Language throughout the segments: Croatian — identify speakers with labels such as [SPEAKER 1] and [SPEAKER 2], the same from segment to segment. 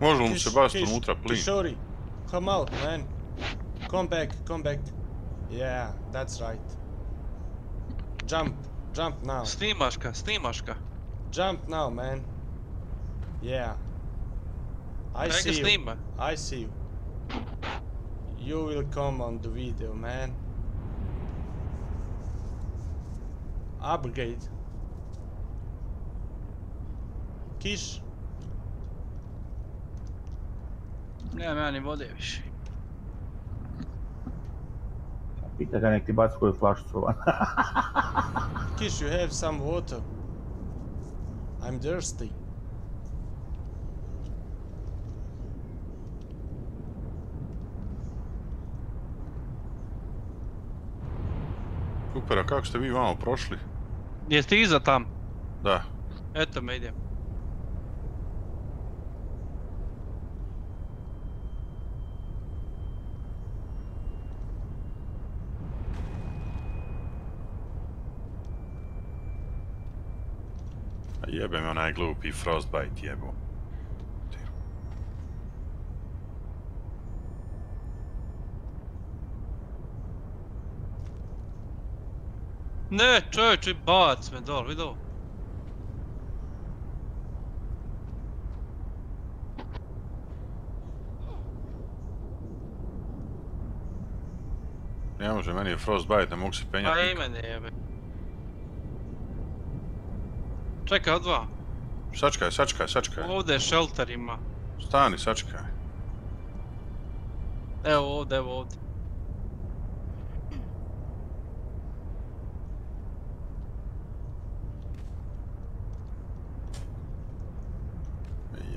[SPEAKER 1] Može li mu se
[SPEAKER 2] Kiš-
[SPEAKER 1] baciti unutra plin?
[SPEAKER 2] Kishori, come out, man. Come back, come back. Yeah, that's right. Jump, jump now.
[SPEAKER 3] Snimaš ga, snimaš ga.
[SPEAKER 2] Jump now, man. Yeah. I
[SPEAKER 3] Neka
[SPEAKER 2] see you. I see you. You will come on the video, man. Upgrade. Kiš,
[SPEAKER 3] Nemam ja ni vode više.
[SPEAKER 4] Pita ga nek ti baci koju flašicu van.
[SPEAKER 2] Kish, you have some water. I'm thirsty.
[SPEAKER 1] Super, a kako ste vi vamo prošli?
[SPEAKER 3] Jeste iza tam?
[SPEAKER 1] Da.
[SPEAKER 3] Eto me idem.
[SPEAKER 1] A jebe me onaj glupi Frostbite jebo.
[SPEAKER 3] Ne, čovječe, bac me dol, vidi ovo.
[SPEAKER 1] Ne može, meni je Frostbite, ne mogu se penjati.
[SPEAKER 3] Pa i
[SPEAKER 1] nikak.
[SPEAKER 3] mene jebe. Čekaj, odva.
[SPEAKER 1] Sačkaj, sačkaj, sačkaj.
[SPEAKER 3] Ovdje je shelter ima.
[SPEAKER 1] Stani, sačkaj.
[SPEAKER 3] Evo ovdje, evo ovdje.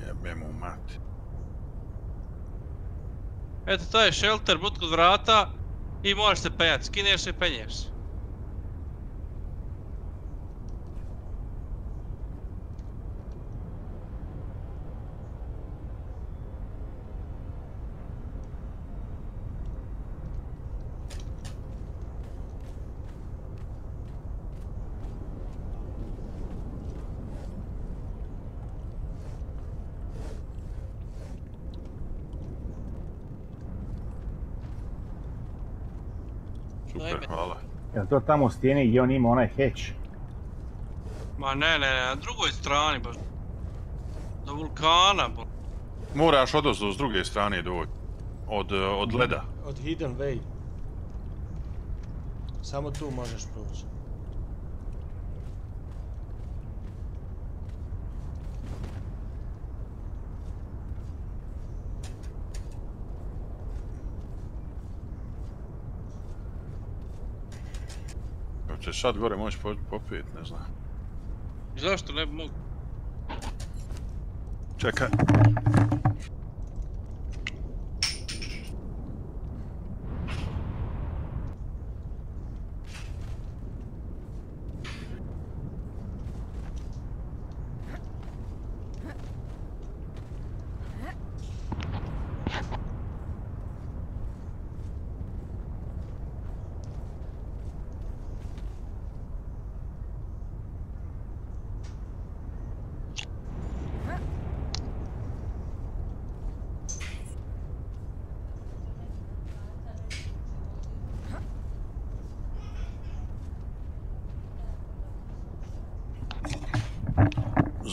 [SPEAKER 1] Jebe mu mati.
[SPEAKER 3] Eto, to je shelter, bud kod vrata i možeš se penjati. Skineš se i penješ se.
[SPEAKER 1] Super, hvala.
[SPEAKER 4] Jel to tamo u stijeni gdje on ima onaj hatch?
[SPEAKER 3] Ma ne, ne, ne, na drugoj strani baš. Do vulkana, bo.
[SPEAKER 1] Moraš odozdo s druge strane doći. Od, eh, od leda.
[SPEAKER 2] od Hidden Way. Samo tu možeš proći.
[SPEAKER 1] Ćeš sad gore moći po- popet, ne znam.
[SPEAKER 3] Zašto ne mogu?
[SPEAKER 1] Čekaj.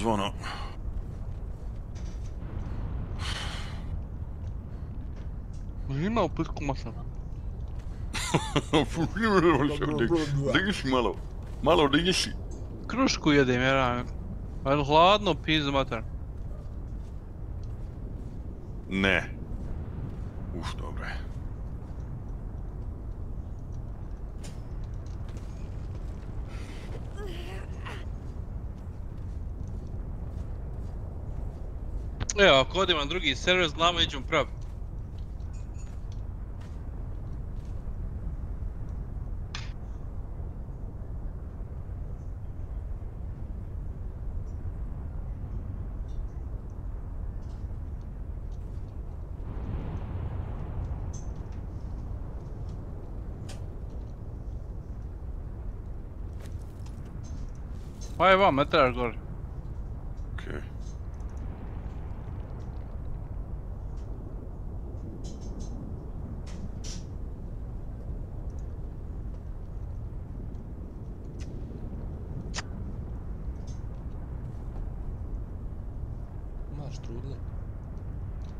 [SPEAKER 1] Звонок. Зима опытку маса. Дыш
[SPEAKER 3] мало. Мало дыси. Кружку едем, я рано. Он хладно
[SPEAKER 1] пизматер. Не. Уж доброе.
[SPEAKER 3] Evo, ako odem na drugi server, znamo iđemo prav. Pa je vam, ne trebaš gore.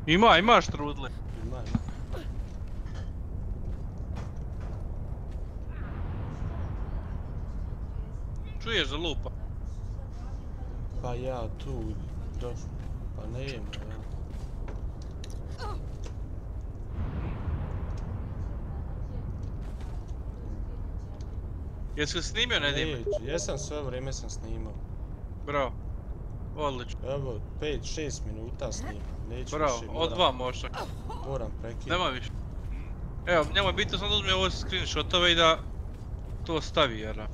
[SPEAKER 3] Ima, ima štrudli.
[SPEAKER 2] Ima, ima.
[SPEAKER 3] Čuješ da lupa?
[SPEAKER 2] Pa ja tu. Pa nema, ja.
[SPEAKER 3] Jesi li snimio Nedime?
[SPEAKER 2] Neću, jesam sve vrijeme sam snimao.
[SPEAKER 3] Bravo. Odlično.
[SPEAKER 2] Evo, 5-6 minuta snimam, neću
[SPEAKER 3] Bravo,
[SPEAKER 2] više,
[SPEAKER 3] od dva možda.
[SPEAKER 2] moram prekinuti.
[SPEAKER 3] Nema više. Evo, njemu je bitno samo da uzme ove screenshotove i da to stavi, jer...